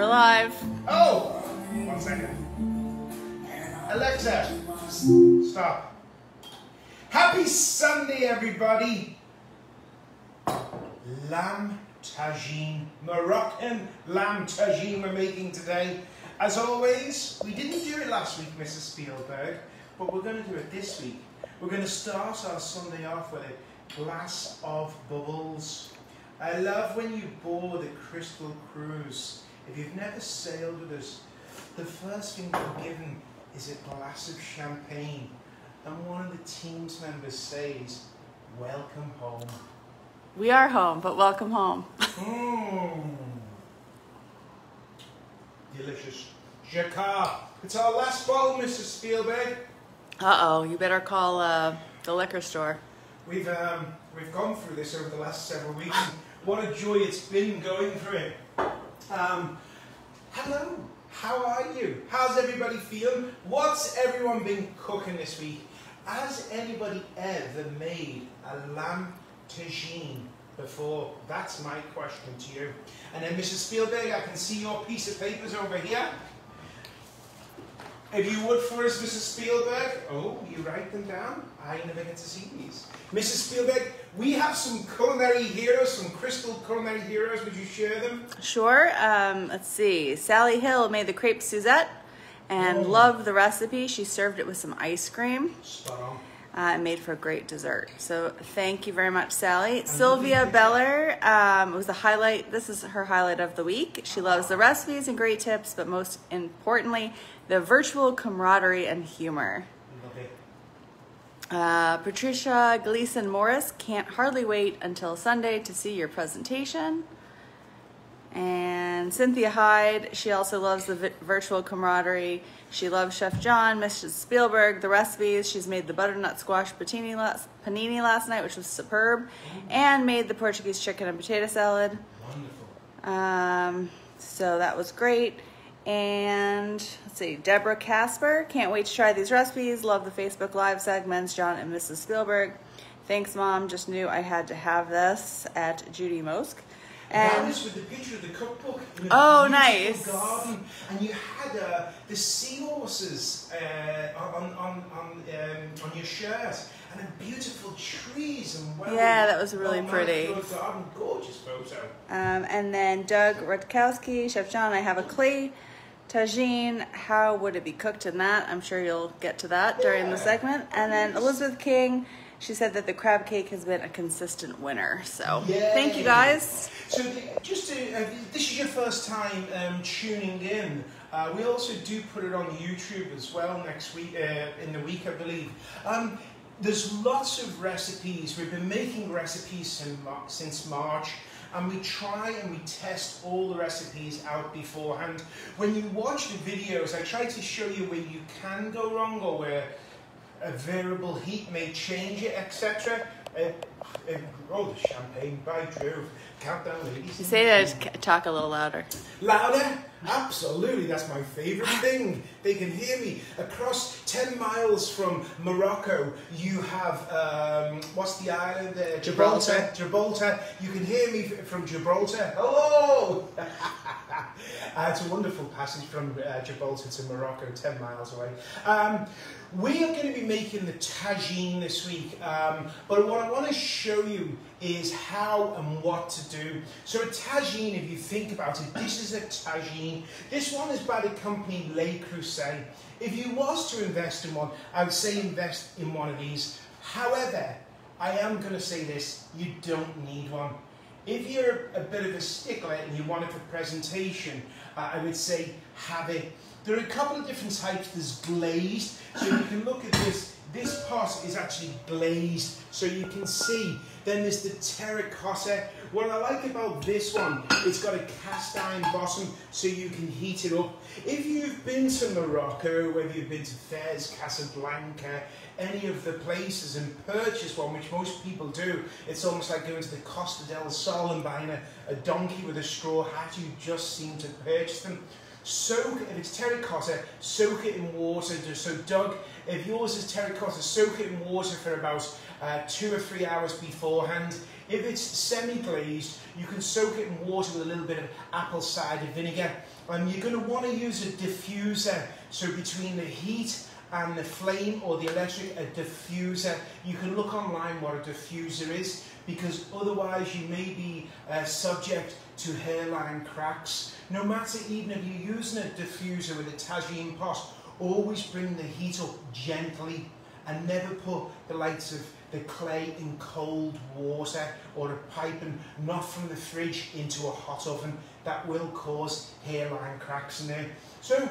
We're live. Oh, one second. Alexa, stop. Happy Sunday, everybody. Lamb tagine, Moroccan lamb tagine we're making today. As always, we didn't do it last week, Mrs. Spielberg, but we're going to do it this week. We're going to start our Sunday off with a glass of bubbles. I love when you board a Crystal Cruise. If you've never sailed with us, the first thing you're given is a glass of champagne. And one of the team's members says, Welcome home. We are home, but welcome home. Mmm. Delicious. Jacquart. It's our last bottle, Mrs. Spielberg. Uh oh, you better call uh, the liquor store. We've um, we've gone through this over the last several weeks. And what a joy it's been going through it. Um, hello. How are you? How's everybody feeling? What's everyone been cooking this week? Has anybody ever made a lamb tagine before? That's my question to you. And then Mrs. Spielberg, I can see your piece of papers over here. If you would for us, Mrs. Spielberg. Oh, you write them down? I never get to see these. Mrs. Spielberg, we have some culinary heroes, some crystal culinary heroes. Would you share them? Sure. Um, let's see. Sally Hill made the crepe Suzette and Oh. loved the recipe. She served it with some ice cream. Spot on. Uh, and made for a great dessert. So thank you very much, Sally. Sylvia Beller um, was the highlight. This is her highlight of the week. She loves the recipes and great tips, but most importantly, the virtual camaraderie and humor. It. Uh, Patricia Gleason Morris can't hardly wait until Sunday to see your presentation. And Cynthia Hyde, she also loves the vi- virtual camaraderie. She loves Chef Jon, Mrs. Spielberg, the recipes. She's made the butternut squash panini last, panini last night, which was superb, and made the Portuguese chicken and potato salad. Wonderful. Um, so that was great. And let's see, Deborah Casper. Can't wait to try these recipes. Love the Facebook Live segments, Jon and Mrs. Spielberg. Thanks, Mom. Just knew I had to have this at Judy Mosk. And was with the picture of the cookbook. in Oh, nice. Garden, and you had uh, the seahorses uh, on on on um, on your shirt, and then beautiful trees and well. Yeah, that was really oh, pretty. Garden, gorgeous photo. um, and then Doug Rutkowski, Chef Jon. I have a clay tagine. How would it be cooked in that? I'm sure you'll get to that during the segment. And then Elizabeth King. She said that the crab cake has been a consistent winner. So thank you guys. So the, just to, uh, this is your first time um, tuning in. Uh, we also do put it on YouTube as well next week, uh, in the week I believe. Um, there's lots of recipes. We've been making recipes since March. And we try and we test all the recipes out beforehand. When you watch the videos, I try to show you where you can go wrong or where a variable heat may change it, etc. Uh, oh, the champagne by Jove. Countdown, ladies. You say that, talk a little louder. Louder? Absolutely, that's my favourite thing. They can hear me. Across 10 miles from Morocco, you have, um, what's the island there? Gibraltar. Gibraltar. You can hear me from Gibraltar. Hello! Uh, it's a wonderful passage from uh, Gibraltar to Morocco, 10 miles away. Um, we are going to be making the tagine this week, um, but what I want to show you is how and what to do. So a tagine, if you think about it, this is a tagine. This one is by the company Le Creuset. If you was to invest in one, I would say invest in one of these. However, I am going to say this, you don't need one. If you're a bit of a stickler and you want it for presentation, uh, I would say have it. There are a couple of different types. There's glazed, so you can look at this. This pot is actually glazed, so you can see. Then there's the terracotta. What I like about this one, it's got a cast iron bottom, so you can heat it up. If you've been to Morocco, whether you've been to Fez, Casablanca, any of the places and purchase one, which most people do, it's almost like going to the Costa del Sol and buying a, a donkey with a straw hat. You just seem to purchase them. Soak, if it's terracotta, soak it in water. So Doug, if yours is terracotta, soak it in water for about uh, two or three hours beforehand. If it's semi-glazed, you can soak it in water with a little bit of apple cider vinegar. And you're going to want to use a diffuser. So between the heat and the flame or the electric, a diffuser. You can look online what a diffuser is because otherwise you may be uh, subject to hairline cracks. No matter even if you're using a diffuser with a tagine pot, always bring the heat up gently and never put the likes of the clay in cold water or a pipe and not from the fridge into a hot oven. That will cause hairline cracks in there. So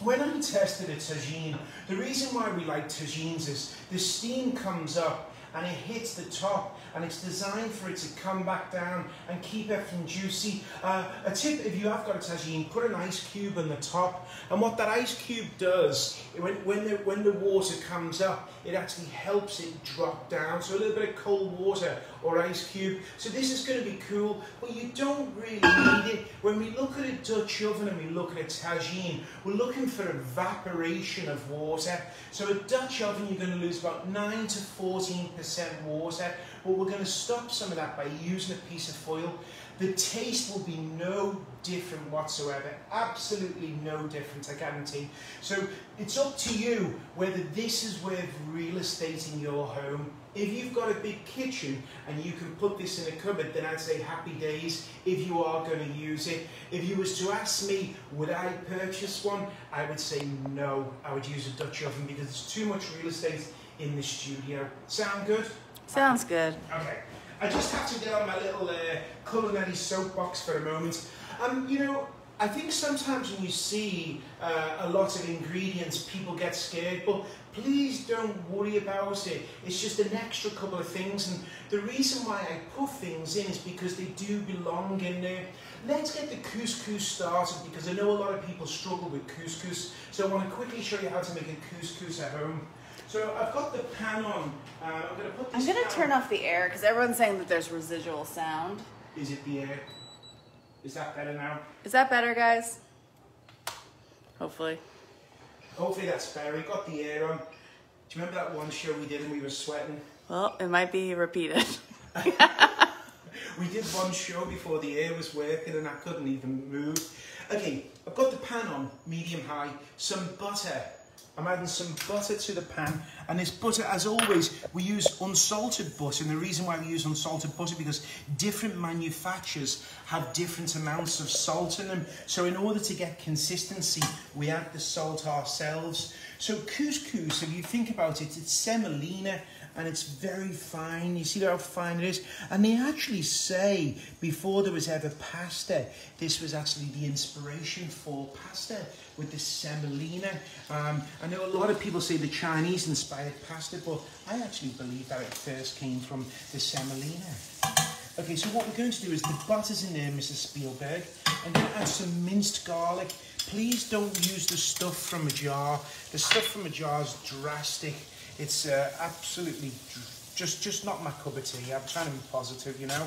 when I tested a tagine, the reason why we like tagines is the steam comes up and it hits the top and it's designed for it to come back down and keep everything juicy. Uh, a tip, if you have got a tagine, put an ice cube on the top and what that ice cube does, when, when, the, when the water comes up, it actually helps it drop down. So a little bit of cold water or ice cube. So this is going to be cool, but you don't really need it. When we look at a Dutch oven and we look at a tagine, we're looking for evaporation of water. So a Dutch oven, you're going to lose about 9 to 14% water, but we're going to stop some of that by using a piece of foil. The taste will be no different whatsoever. Absolutely no different, I guarantee. So it's up to you whether this is worth real estate in your home. If you've got a big kitchen and you can put this in a cupboard, then I'd say happy days if you are going to use it. If you was to ask me, would I purchase one? I would say no. I would use a Dutch oven because there's too much real estate in the studio. Sound good? Sounds good. Okay. I just have to get on my little uh, culinary soapbox for a moment. Um, you know, I think sometimes when you see uh, a lot of ingredients, people get scared, but please don't worry about it. It's just an extra couple of things, and the reason why I put things in is because they do belong in there. Let's get the couscous started because I know a lot of people struggle with couscous, so I want to quickly show you how to make a couscous at home. So I've got the pan on. Uh, I'm going to put this I'm going to turn off the air because everyone's saying that there's residual sound. Is it the air? Is that better now? Is that better, guys? Hopefully. Hopefully that's better. We got the air on. Do you remember that one show we did and we were sweating? Well, it might be repeated. We did one show before the air was working and I couldn't even move. Okay, I've got the pan on, medium high, some butter. I'm adding some butter to the pan and this butter, as always, we use unsalted butter and the reason why we use unsalted butter because different manufacturers have different amounts of salt in them. So in order to get consistency, we add the salt ourselves. So couscous, if you think about it, it's semolina and it's very fine. You see how fine it is? And they actually say before there was ever pasta, this was actually the inspiration for pasta with the semolina. Um, I know a lot of people say the Chinese inspired pasta, but I actually believe that it first came from the semolina. Okay, so what we're going to do is the butter's in there, Mrs. Spielberg. I'm going to add some minced garlic. Please don't use the stuff from a jar. The stuff from a jar is drastic. It's uh, absolutely just just not my cup of tea. I'm trying to be positive, you know.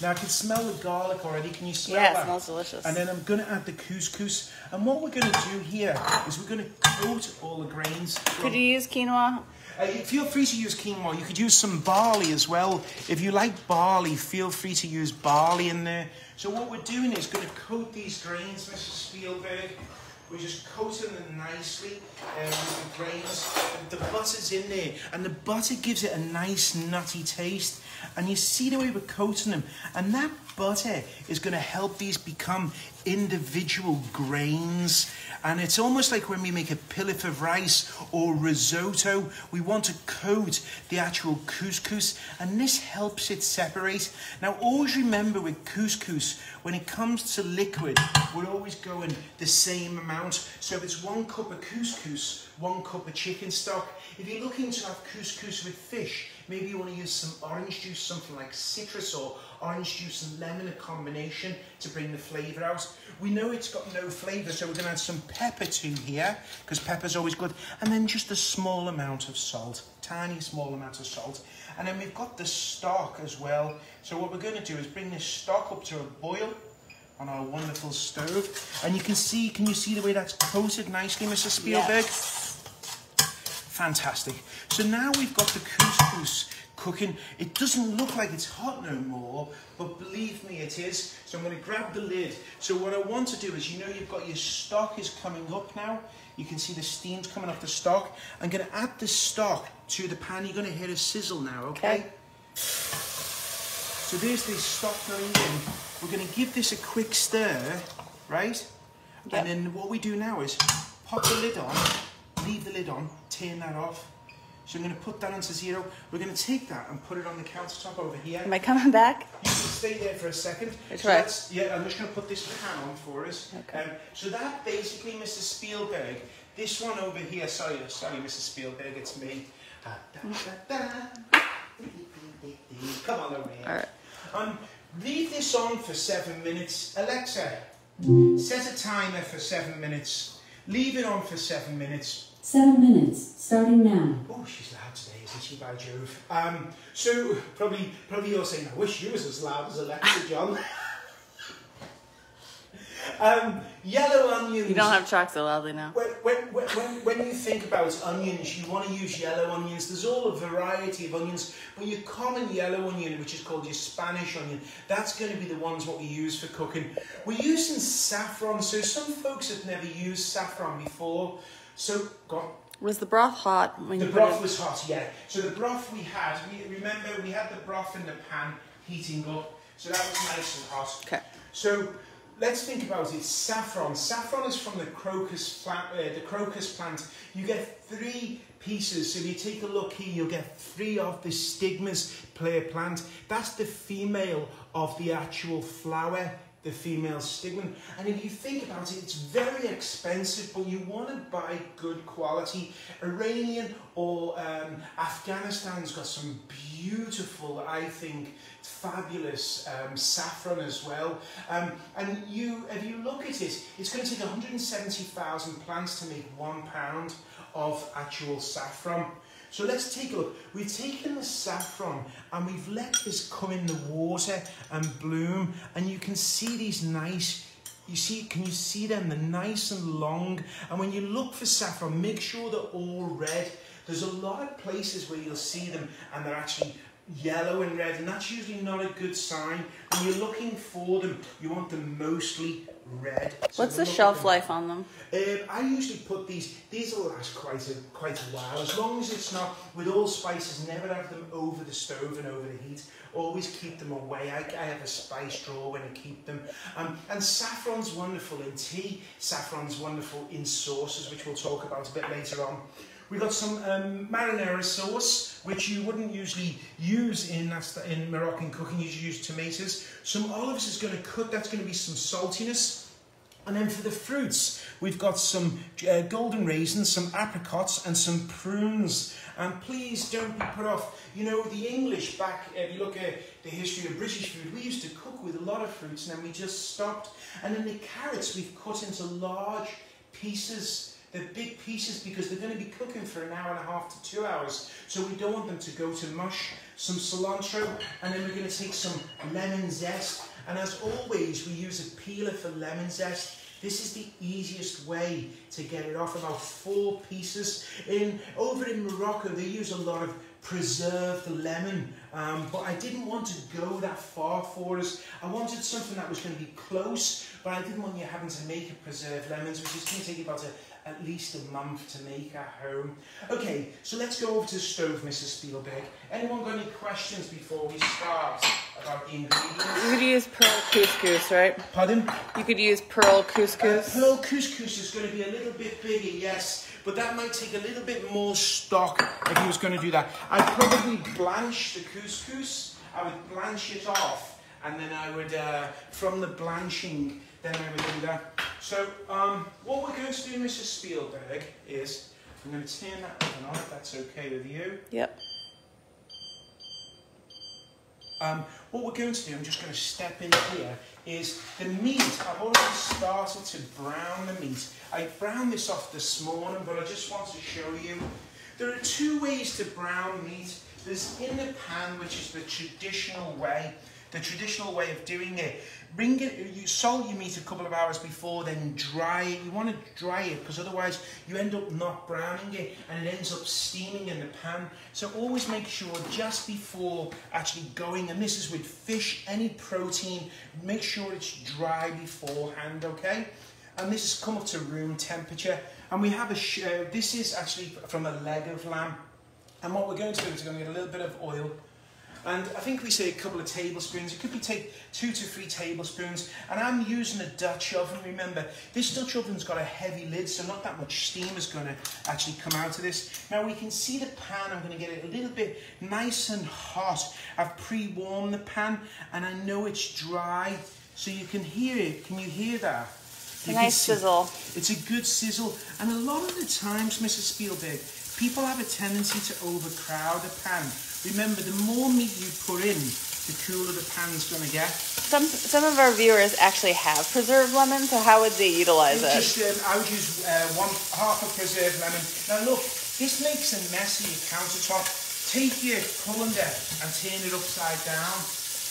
Now I can smell the garlic already. Can you smell Yeah, it that? smells delicious. And then I'm going to add the couscous. And what we're going to do here is we're going to coat all the grains. from- Could you use quinoa? uh, feel free to use quinoa. You could use some barley as well. If you like barley, feel free to use barley in there. So what we're doing is going to coat these grains, Mrs. Spielberg. We're just coating them nicely uh, with the grains. The butter's in there, and the butter gives it a nice nutty taste. And you see the way we're coating them, and that butter is going to help these become individual grains. And it's almost like when we make a pilaf of rice or risotto, we want to coat the actual couscous, and this helps it separate. Now, always remember with couscous, when it comes to liquid, we're always going the same amount. So if it's one cup of couscous, one cup of chicken stock. If you're looking to have couscous with fish, maybe you want to use some orange juice, something like citrus or orange juice and lemon, a combination to bring the flavour out. We know it's got no flavour, so we're going to add some pepper to here, because pepper's always good, and then just a small amount of salt, tiny small amount of salt. And then we've got the stock as well. So what we're going to do is bring this stock up to a boil, on our wonderful stove. And you can see, can you see the way that's coated nicely, Mrs. Spielberg? Yes. Fantastic. So now we've got the couscous cooking. It doesn't look like it's hot no more, but believe me, it is. So I'm going to grab the lid. So what I want to do is, you know, you've got your stock is coming up now. You can see the steam's coming off the stock. I'm going to add the stock to the pan. You're going to hear a sizzle now, okay? Okay. So there's the stock going in. We're going to give this a quick stir, right? Yep. And then what we do now is pop the lid on, leave the lid on, turn that off. So I'm going to put that onto zero. We're going to take that and put it on the countertop over here. Am I coming back? You can stay there for a second. That's so right. that's- Yeah, I'm just going to put this pan on for us. Okay. Um, so that basically, Mrs. Spielberg, this one over here, sorry, sorry, Mrs. Spielberg, it's me. Da, da, da. Come on over here. All right. Um, leave this on for seven minutes. Alexa, set a timer for seven minutes. Leave it on for seven minutes. Seven minutes, starting now. Oh, she's loud today, isn't she, by Jove? Um, so, probably, probably you're saying, I wish you was as loud as Alexa, Jon. um, yellow onions. You don't have to talk so loudly now. When, when, when, when when you think about onions, you want to use yellow onions. There's all a variety of onions, but your common yellow onion, which is called your Spanish onion, that's going to be the ones what we use for cooking. We're using saffron, so some folks have never used saffron before. So, go on. Was the broth hot when The broth was hot, yeah. So the broth we had, we, remember we had the broth in the pan heating up, so that was nice and hot. Okay. So let's think about it. Saffron. Saffron is from the crocus plant. Uh, the crocus plant. You get three pieces. So if you take a look here, you'll get three of the stigmas a plant. That's the female of the actual flower. The female stigma. And if you think about it, it's very expensive, but you want to buy good quality. Iranian or um, Afghanistan's got some beautiful, I think, fabulous um, saffron as well. Um, and you, if you look at it, it's going to take 170,000 plants to make one pound of actual saffron. So let's take a look. We've taken the saffron and we've let this come in the water and bloom, and you can see these nice. You see, can you see them? They're nice and long. And when you look for saffron, make sure they're all red. There's a lot of places where you'll see them and they're actually yellow and red, and that's usually not a good sign. When you're looking for them, you want them mostly red. So What's the shelf life on them? Um, I usually put these, these will last quite a, quite a while, as long as it's not, with all spices, never have them over the stove and over the heat. Always keep them away. I, I have a spice drawer when I keep them. Um, and saffron's wonderful in tea, saffron's wonderful in sauces, which we'll talk about a bit later on. We've got some um, marinara sauce, which you wouldn't usually use in, in Moroccan cooking. You use tomatoes. Some olives is going to cook, that's going to be some saltiness. And then for the fruits, we've got some uh, golden raisins, some apricots, and some prunes. And please don't be put off. You know, the English back, if you look at the history of British food, we used to cook with a lot of fruits and then we just stopped. And then the carrots we've cut into large pieces. They're big pieces because they're going to be cooking for an hour and a half to two hours. So we don't want them to go to mush. Some cilantro, and then we're going to take some lemon zest. And as always, we use a peeler for lemon zest. This is the easiest way to get it off. About four pieces. In over in Morocco, they use a lot of preserved lemon, um, but I didn't want to go that far for us. I wanted something that was going to be close, but I didn't want you having to make a preserved lemons, which is going to take about a, at least a month to make at home. Okay, so let's go over to the stove, Mrs. Spielberg. Anyone got any questions before we start about the ingredients? You could use pearl couscous, right? Pardon? You could use pearl Uh, couscous. pearl couscous is going to be a little bit bigger, yes, but that might take a little bit more stock if he was going to do that. I'd probably blanch the couscous. I would blanch it off, and then I would, uh, from the blanching, then I would do that. So, um, what we're going to do, Mrs. Spielberg, is I'm going to turn that oven on if that's okay with you. Yep. Um, what we're going to do, I'm just going to step in here, is the meat. I've already started to brown the meat. I browned this off this morning, but I just want to show you. There are two ways to brown meat. There's in the pan, which is the traditional way. the traditional way of doing it. Bring it, you salt your meat a couple of hours before, then dry it. You want to dry it because otherwise you end up not browning it and it ends up steaming in the pan. So always make sure just before actually going, and this is with fish, any protein, make sure it's dry beforehand, okay? And this has come up to room temperature. And we have a, uh, this is actually from a leg of lamb. And what we're going to do is we're going to get a little bit of oil and I think we say a couple of tablespoons. It could be take two to three tablespoons. And I'm using a Dutch oven. Remember, this Dutch oven's got a heavy lid, so not that much steam is going to actually come out of this. Now we can see the pan. I'm going to get it a little bit nice and hot. I've pre-warmed the pan, and I know it's dry, so you can hear it. Can you hear that? It's a nice sizzle. It's a good sizzle. And a lot of the times, Mrs. Spielberg, people have a tendency to overcrowd a pan. Remember, the more meat you put in, the cooler the pan's going to get. Some some of our viewers actually have preserved lemon, so how would they utilize it? Just, um, I would use uh, one half a preserved lemon. Now look, this makes a mess of your countertop. Take your colander and turn it upside down.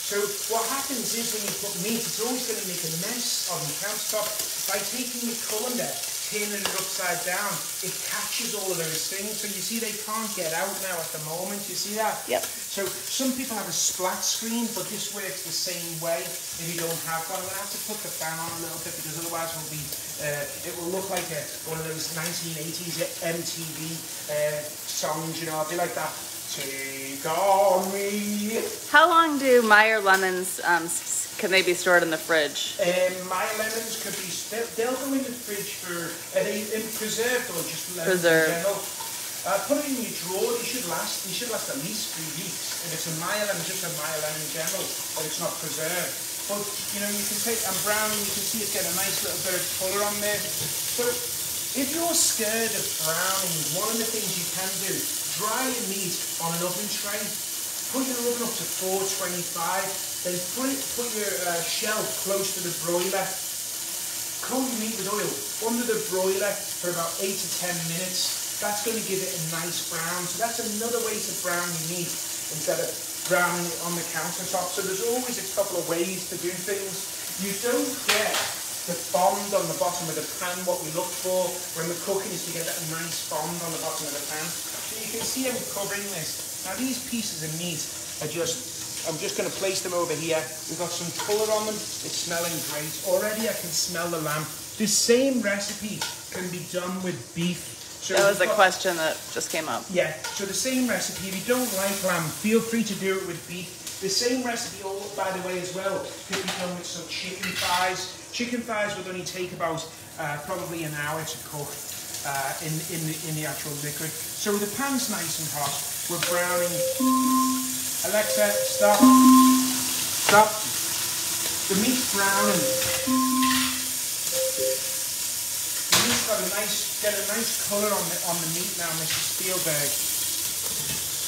So what happens is when you put meat, it's always going to make a mess on the countertop. By taking your colander turning it upside down, it catches all of those things. So you see they can't get out now at the moment. You see that? Yep. So some people have a splat screen, but this works the same way if you don't have one. I'm going to have to put the fan on a little bit because otherwise it will, be, uh, it will look like a, one of those 1980s MTV uh, songs, you know, I'll be like that. Take on me. How long do Meyer lemons um, can they be stored in the fridge? Um, my lemons could be, they'll, they'll go in the fridge for, are they in preserved or just lemons Preserved. in general? Uh, put it in your drawer, they should last, they should last at least three weeks. If it's a Meyer lemon, just a Meyer lemon in general, but it's not preserved. But, you know, you can take, I'm browning, you can see it's getting a nice little bit of colour on there. So, if you're scared of browning, one of the things you can do, dry your meat on an oven tray, put your oven up to 425, then put, it, put your uh, shell close to the broiler. Coat your meat with oil under the broiler for about 8 to 10 minutes. That's going to give it a nice brown. So that's another way to brown your meat instead of browning it on the countertop. So there's always a couple of ways to do things. You don't get the bond on the bottom of the pan, what we look for when we're cooking is to get that nice bond on the bottom of the pan. So you can see I'm covering this. Now these pieces of meat are just I'm just going to place them over here. We've got some colour on them. It's smelling great. Already I can smell the lamb. This same recipe can be done with beef. So that was a question that just came up. Yeah, so the same recipe, if you don't like lamb, feel free to do it with beef. The same recipe, oh, by the way, as well, could be done with some chicken thighs. Chicken thighs would only take about uh, probably an hour to cook uh, in, in, the, in the actual liquid. So the pan's nice and hot. We're browning Alexa, stop. Stop. The meat's browning. The meat's got a nice, get a nice colour on the on the meat now, Mrs. Spielberg.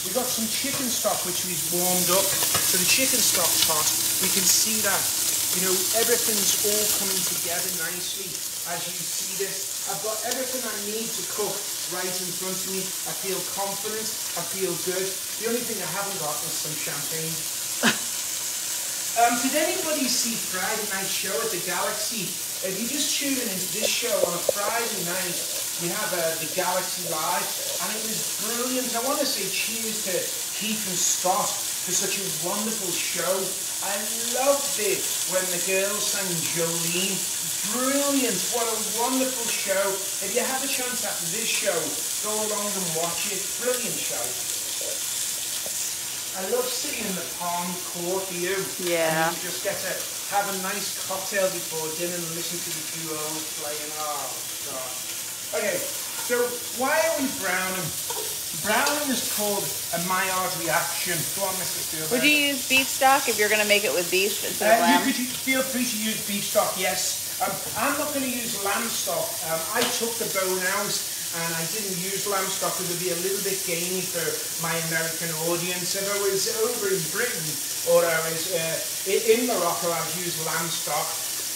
We've got some chicken stock which we've warmed up. So the chicken stock's hot. We can see that, you know, everything's all coming together nicely as you see this. I've got everything I need to cook right in front of me. I feel confident. I feel good. The only thing I haven't got is some champagne. um, did anybody see Friday Night Show at the Galaxy? If you just tune in into this show on a Friday night, we have uh, the Galaxy Live, and it was brilliant. I want to say cheers to Keith and Scott for such a wonderful show. I loved it when the girls sang Jolene. Brilliant. What a wonderful show. If you have a chance after this show, go along and watch it. Brilliant show. I love sitting in the palm court here. Yeah. And you just get to have a nice cocktail before dinner and listen to the duos playing. Oh, God. Okay, so why are we browning? Browning is called a Maillard reaction. Go on, Mr. Spielberg. Would you use beef stock if you're going to make it with beef instead of Uh, lamb? you could feel free to use beef stock, yes. Um, I'm not going to use lamb stock. Um, I took the bone out and I didn't use lamb stock because it would be a little bit gamey for my American audience. If I was over in Britain or I was uh, in Morocco, I would use lamb stock.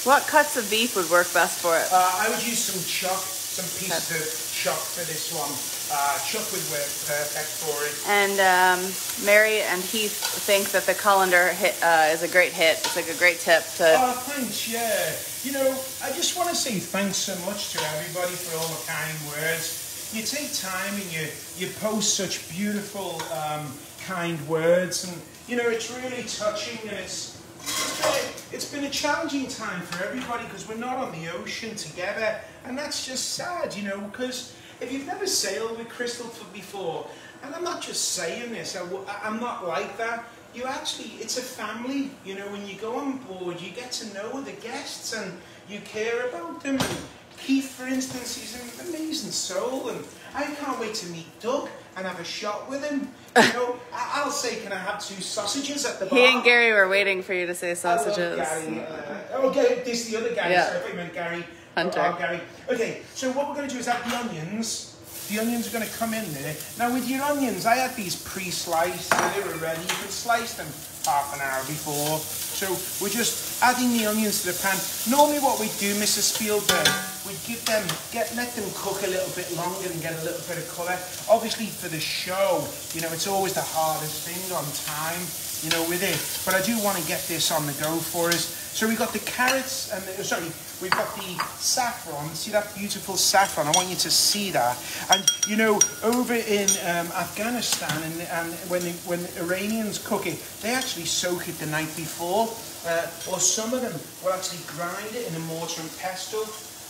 What cuts of beef would work best for it? Uh, I would use some chuck, some pieces of chuck for this one. Uh, chuck would work perfect for it. And um, Mary and Heath think that the colander hit, uh, is a great hit. It's like a great tip to. Oh, thanks, yeah. You know, I just want to say thanks so much to everybody for all the kind words. You take time and you, you post such beautiful, um, kind words, and you know, it's really touching and it's. It's been, a, it's been a challenging time for everybody because we're not on the ocean together, and that's just sad, you know, because if you've never sailed with Crystal before, and I'm not just saying this, I, am not like that. You actually, it's a family. You know, when you go on board, you get to know the guests and you care about them. And Keith, for instance, he's an amazing soul, and I can't wait to meet Doug and have a shot with him. You know, I'll say, can I have two sausages at the bar? He and Gary were waiting for you to say sausages. Gary. Uh, oh, Gary, this is the other Gary. Yeah. Sorry, I meant Gary. Hunter. Oh. Okay, so what we're going to do is add the onions. The onions are going to come in there. Now with your onions, I had these pre-sliced, they were ready. You can slice them half an hour before. So we're just adding the onions to the pan. Normally what we do, Mrs. Spielberg, we give them, get let them cook a little bit longer and get a little bit of colour. Obviously for the show, you know, it's always the hardest thing on time, you know, with it. But I do want to get this on the go for us. So we've got the carrots and the, sorry, we've got the saffron. See that beautiful saffron? I want you to see that. And you know, over in um, Afghanistan, and, and when the, when the Iranians cook it, they actually soak it the night before. Uh, or some of them will actually grind it in a mortar and pestle.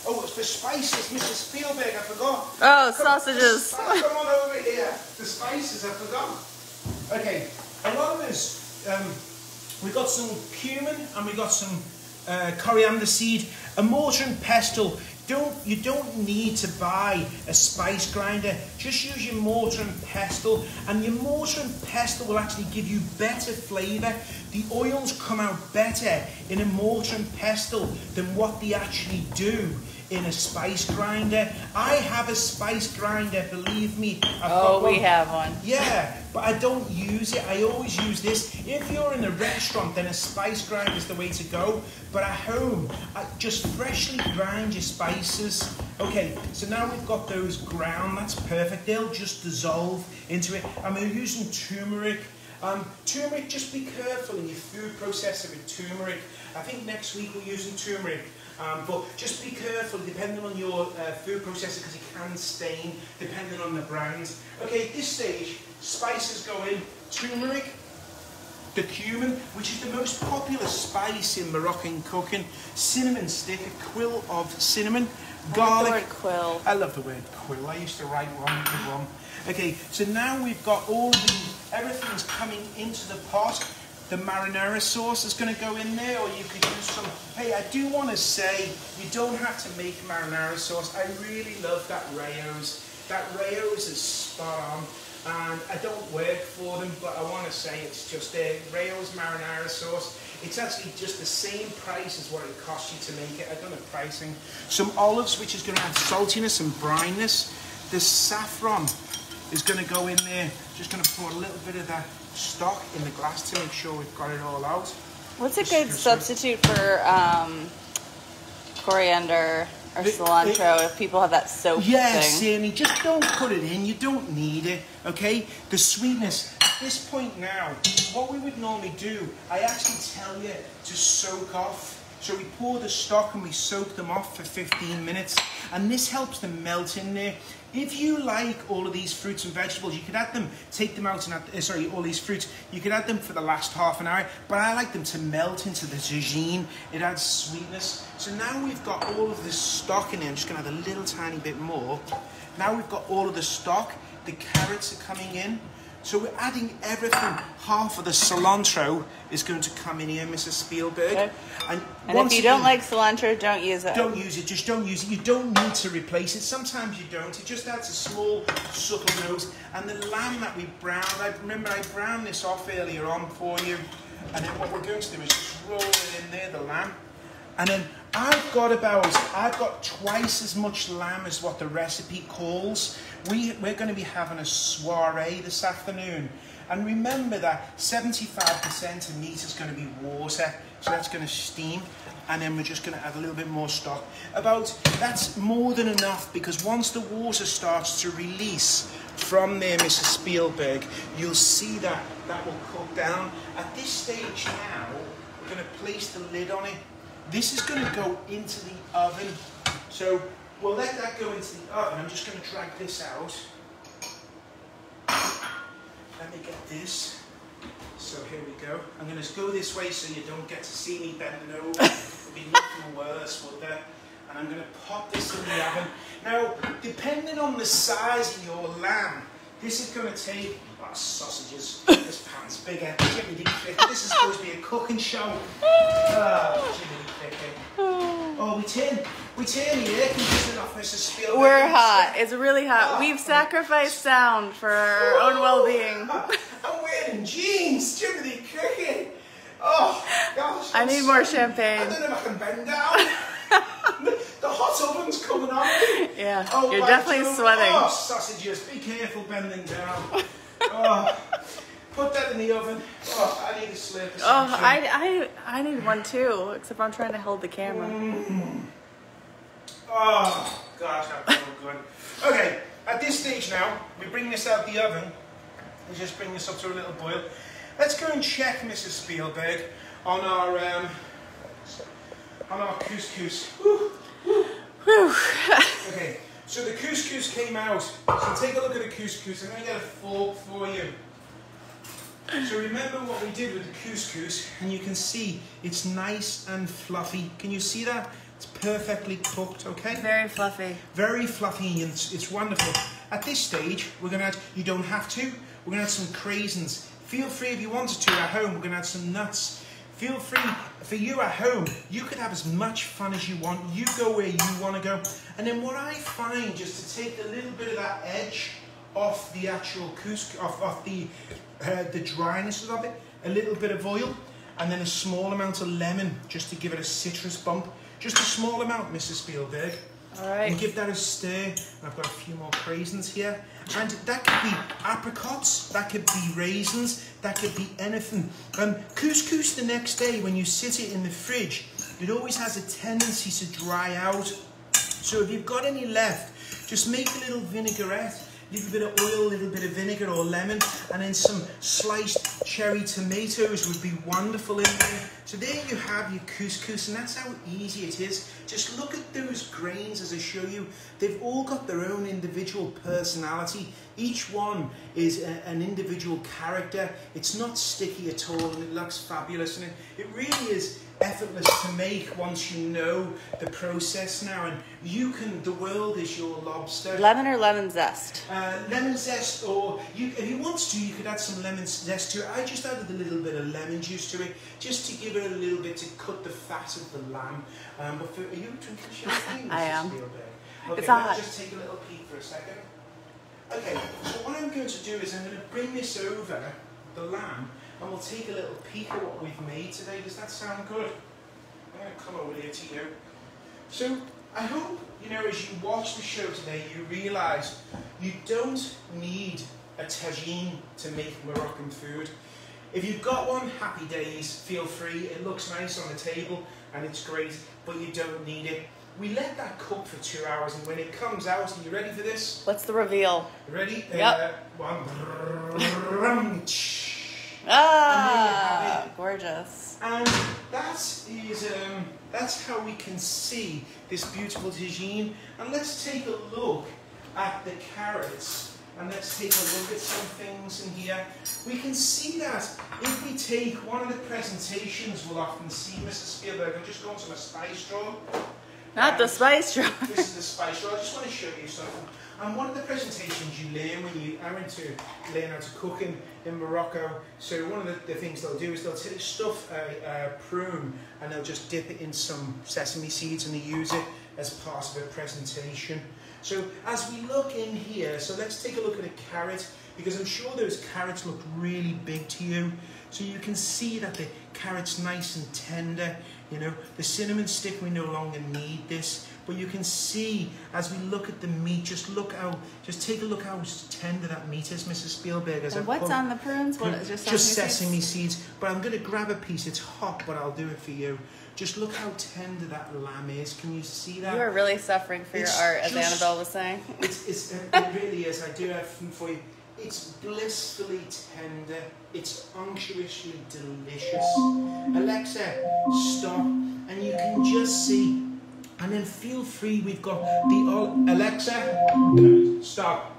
Oh, it's the spices, Mrs. Spielberg, I forgot. Oh, Come- sausages. Come on over here. The spices, I forgot. Okay, a lot of us, um, we got some cumin and we've got some uh, coriander seed, a mortar and pestle. Don't you don't need to buy a spice grinder. Just use your mortar and pestle, and your mortar and pestle will actually give you better flavour. The oils come out better in a mortar and pestle than what they actually do in a spice grinder. I have a spice grinder, believe me. I've Oh, we have one. Yeah, but I don't use it. I always use this. If you're in a restaurant, then a spice grinder is the way to go. But at home, I just freshly grind your spices. Okay, so now we've got those ground. That's perfect. They'll just dissolve into it. And we're using turmeric. Um, turmeric, just be careful in your food processor with turmeric. I think next week we're using turmeric. Um, but just be careful depending on your uh, food processor because it can stain depending on the brand. Okay, at this stage, spices go in. Turmeric, the cumin, which is the most popular spice in Moroccan cooking. Cinnamon stick, a quill of cinnamon. I Garlic. word quill. I love the word quill. I used to write one with one. Okay, so now we've got all the everything's coming into the pot. The marinara sauce is going to go in there, or you could use some. Hey, I do want to say you don't have to make marinara sauce. I really love that Rao's. That Rao's is spot on. And I don't work for them, but I want to say it's just a Rao's marinara sauce. It's actually just the same price as what it costs you to make it. I don't know pricing. Some olives, which is going to add saltiness and brininess. The saffron is going to go in there. Just going to pour a little bit of that stock in the glass to make sure we've got it all out. What's a good substitute for um, coriander or cilantro if people have that soap Yes, thing? Sammy, just don't put it in. You don't need it, okay? The sweetness. At this point now, what we would normally do, I actually tell you to soak off. So we pour the stock and we soak them off for 15 minutes, and this helps them melt in there. If you like all of these fruits and vegetables, you could add them, take them out and add, uh, sorry, all these fruits, you could add them for the last half an hour, but I like them to melt into the tagine. It adds sweetness. So now we've got all of this stock in there. I'm just gonna add a little tiny bit more. Now we've got all of the stock. The carrots are coming in. So we're adding everything. Half of the cilantro is going to come in here, Mrs. Spielberg. And, And once if you don't like cilantro, don't use it. don't use it, just don't use it. You don't need to replace it. Sometimes you don't. It just adds a small, subtle nose. And the lamb that we browned, I remember I browned this off earlier on for you. And then what we're going to do is just roll it in there, the lamb. And then I've got about, I've got twice as much lamb as what the recipe calls. We, we're going to be having a soiree this afternoon. And remember that 75% of meat is going to be water, so that's going to steam. And then we're just going to add a little bit more stock. About, that's more than enough because once the water starts to release from there, Mrs. Spielberg, you'll see that that will cook down. At this stage now, we're going to place the lid on it. This is going to go into the oven. So we'll let that go into the oven. I'm just going to drag this out. Let me get this. So here we go. I'm going to go this way so you don't get to see me bending over. It'll be nothing worse, would there? And I'm going to pop this in the oven. Now, depending on the size of your lamb, this is going to take oh, sausages. this pan's bigger. Jimmy This is supposed to be a cooking show. Oh, Oh, we turn, we turn the air conditioning off, Mrs. Spielberg. We're hot. It's really hot. Oh, We've sacrificed sound for our Whoa. own well-being. I'm wearing jeans. Jimmy Cricket. Oh, gosh. I need more champagne. I don't know if I can bend down. the hot oven's coming on Yeah, oh, you're definitely sweating. Oh, sausages, be careful bending down. oh, put that in the oven. Oh, I need a slip. Oh, I, I, I need one too, except I'm trying to hold the camera. Mm. Oh, gosh, that's so good. Okay, at this stage now, we bring this out the oven. We just bring this up to a little boil. Let's go and check, Mrs. Spielberg, on our um, on our couscous. Whew. Whew. okay, so the couscous came out. So take a look at the couscous. I'm going to get a fork for you. So remember what we did with the couscous, and you can see it's nice and fluffy. Can you see that? It's perfectly cooked, okay? Very fluffy. Very fluffy, and it's, it's wonderful. At this stage, we're going to add, you don't have to, we're going to add some craisins. Feel free if you wanted to at home, we're going to add some nuts. Feel free, for you at home, you could have as much fun as you want. You go where you want to go. And then what I find, just to take a little bit of that edge off the actual couscous, off, off the, uh, the dryness of it, a little bit of oil, and then a small amount of lemon, just to give it a citrus bump. Just a small amount, Mrs. Spielberg. All right. And give that a stir. And I've got a few more craisins here. And that could be apricots, that could be raisins, that could be anything. Um, couscous the next day, when you sit it in the fridge, it always has a tendency to dry out. So if you've got any left, just make a little vinaigrette little bit of oil, a little bit of vinegar or lemon, and then some sliced cherry tomatoes would be wonderful in there. So there you have your couscous, and that's how easy it is. Just look at those grains as I show you. They've all got their own individual personality. Each one is a, an individual character. It's not sticky at all, and it looks fabulous, and it, it really is effortless to make once you know the process now. And you can, the world is your lobster. Lemon or lemon zest? Uh, lemon zest, or you, if you want to, you could add some lemon zest to it. I just added a little bit of lemon juice to it, just to give it a little bit to cut the fat of the lamb. Um, but for, are you drinking champagne? I am. Okay, it's hot. just take a little peek for a second. Okay, so what I'm going to do is I'm going to bring this over the lamb and we'll take a little peek at what we've made today. Does that sound good? I'm going to come over here to you. So I hope, you know, as you watch the show today, you realise you don't need a tagine to make Moroccan food. If you've got one, happy days, feel free. It looks nice on the table and it's great, but you don't need it. We let that cook for two hours and when it comes out, are you ready for this? What's the reveal? Ready? Yep. Uh, one. Ah, gorgeous. And that is um, that's how we can see this beautiful tagine. And let's take a look at the carrots. And let's take a look at some things in here. We can see that if we take one of the presentations we'll often see, Mrs. Spielberg, I'm just going to my spice drawer. Not the spice drawer. this is the spice drawer. I just want to show you something. And one of the presentations you learn when you are into learn how to cook in, in Morocco, so one of the, the things they'll do is they'll stuff a, a, uh, prune and they'll just dip it in some sesame seeds and they use it as part of a presentation. So as we look in here, so let's take a look at a carrot because I'm sure those carrots look really big to you. So you can see that the carrot's nice and tender, you know. The cinnamon stick, we no longer need this, But you can see as we look at the meat, just look how, just take a look how tender that meat is, Mrs. Spielberg. As And what's on the prunes? What, just just sesame seeds? seeds. But I'm going to grab a piece. It's hot, but I'll do it for you. Just look how tender that lamb is. Can you see that? You are really suffering for It's your art, as just- Annabelle was saying. It's, it's, it really is. I do have food for you. It's blissfully tender. It's unctuously delicious. Alexa, stop. And you can just see. And then feel free. We've got the Alexa, stop.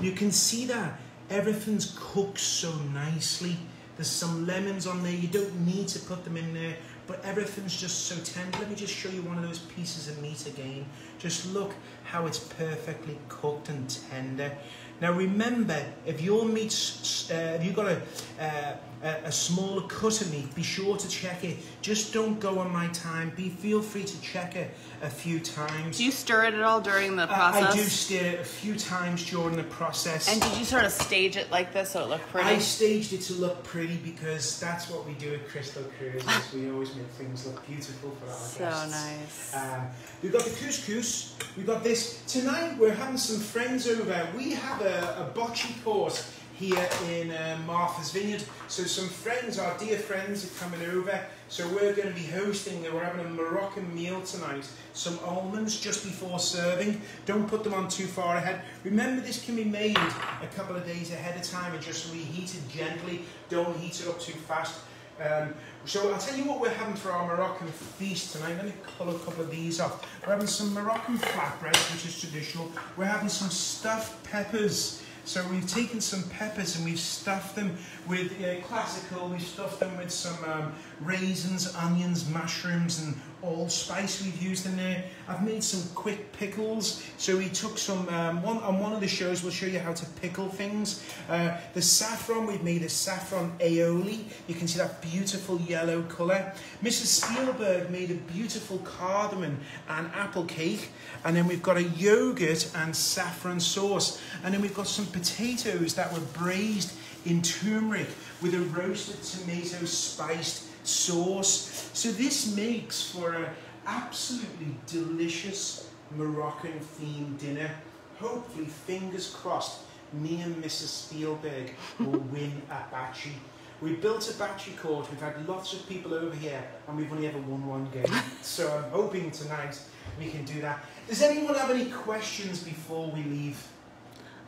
You can see that everything's cooked so nicely. There's some lemons on there. You don't need to put them in there, but everything's just so tender. Let me just show you one of those pieces of meat again. Just look how it's perfectly cooked and tender. Now remember, if your meat's, uh, if you've got a, uh, a, smaller cut of meat, be sure to check it. Just don't go on my time. Be feel free to check it a few times. Do you stir it at all during the process? I do stir it a few times during the process. And did you sort of stage it like this so it looked pretty? I staged it to look pretty because that's what we do at Crystal Cruises. we always make things look beautiful for our so guests. So nice. Um, we've got the couscous. We've got this. Tonight we're having some friends over. We have a, a bocce course here in uh, Martha's Vineyard. So some friends, our dear friends, are coming over. So we're going to be hosting. We're having a Moroccan meal tonight. Some almonds just before serving. Don't put them on too far ahead. Remember, this can be made a couple of days ahead of time and just reheated gently. Don't heat it up too fast. Um, so I'll tell you what we're having for our Moroccan feast tonight. Let me pull a couple of these off. We're having some Moroccan flatbreads, which is traditional. We're having some stuffed peppers. So we've taken some peppers and we've stuffed them with uh, classical. We've stuffed them with some um, raisins, onions, mushrooms, and allspice we've used in there. I've made some quick pickles. So we took some um, one on one of the shows. We'll show you how to pickle things. Uh, the saffron we've made a saffron aioli. You can see that beautiful yellow colour. Mrs. Spielberg made a beautiful cardamom and apple cake. And then we've got a yogurt and saffron sauce. And then we've got some potatoes that were braised in turmeric with a roasted tomato spiced sauce. So this makes for an absolutely delicious Moroccan themed dinner. Hopefully, fingers crossed, me and Mrs. Spielberg will win a bocce. We built a bocce court, we've had lots of people over here, and we've only ever won one game. so I'm hoping tonight we can do that. Does anyone have any questions before we leave?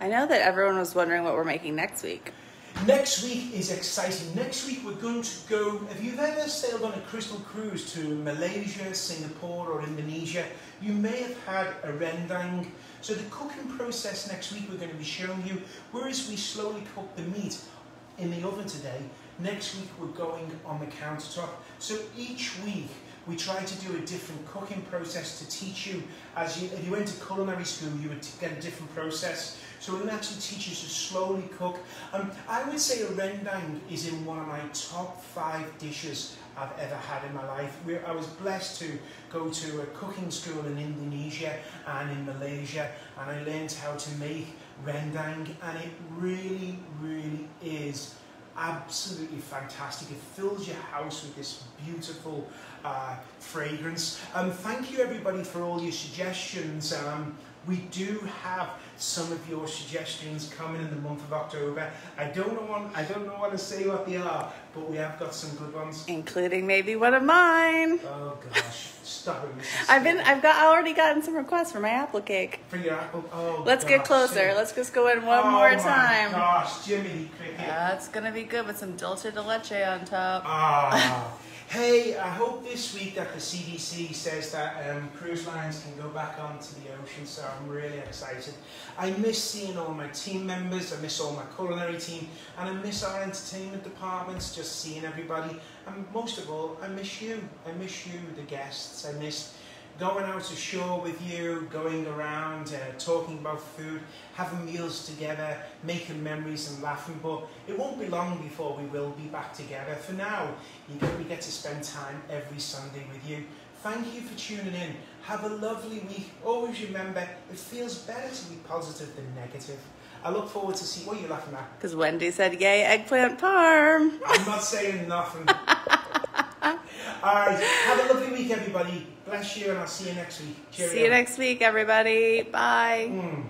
I know that everyone was wondering what we're making next week. Next week is exciting. Next week we're going to go. If you've ever sailed on a crystal cruise to Malaysia, Singapore, or Indonesia, you may have had a rendang. So the cooking process next week we're going to be showing you. Whereas we slowly cook the meat in the oven today, next week we're going on the countertop. So each week we try to do a different cooking process to teach you. As you, if you went to culinary school, you would get a different process. So we're going to actually teach you to slowly cook. Um, I would say a rendang is in one of my top five dishes I've ever had in my life. We're, I was blessed to go to a cooking school in Indonesia and in Malaysia, and I learned how to make rendang, and it really, really is absolutely fantastic. It fills your house with this beautiful uh, fragrance. Um, thank you everybody for all your suggestions. Um, we do have some of your suggestions coming in the month of October. I don't know what, I don't know what to say what they are, but we have got some good ones. Including maybe one of mine. Oh gosh, stop it. I've been I've got already gotten some requests for my apple cake. for your apple. Oh, Let's get closer. Let's just go in one oh, more time. Gosh, Jimmy Cricket. That's gonna be good with some dulce de leche on top. Ah. Hey, I hope this week that the CDC says that um, cruise lines can go back onto the ocean, so I'm really excited. I miss seeing all my team members, I miss all my culinary team, and I miss our entertainment departments, just seeing everybody. And most of all, I miss you. I miss you, the guests. I miss going out to ashore with you, going around, uh, talking about food, having meals together, making memories and laughing. But it won't be long before we will be back together. For now, you get, we get to spend time every Sunday with you. Thank you for tuning in. Have a lovely week. Always remember, it feels better to be positive than negative. I look forward to see what you're laughing at. Because Wendy said, "Yay, eggplant parm." I'm not saying nothing. All right, have a lovely week. everybody. Bless you, and I'll see you next week. Cheerio. See you next week, everybody. Bye. Mm.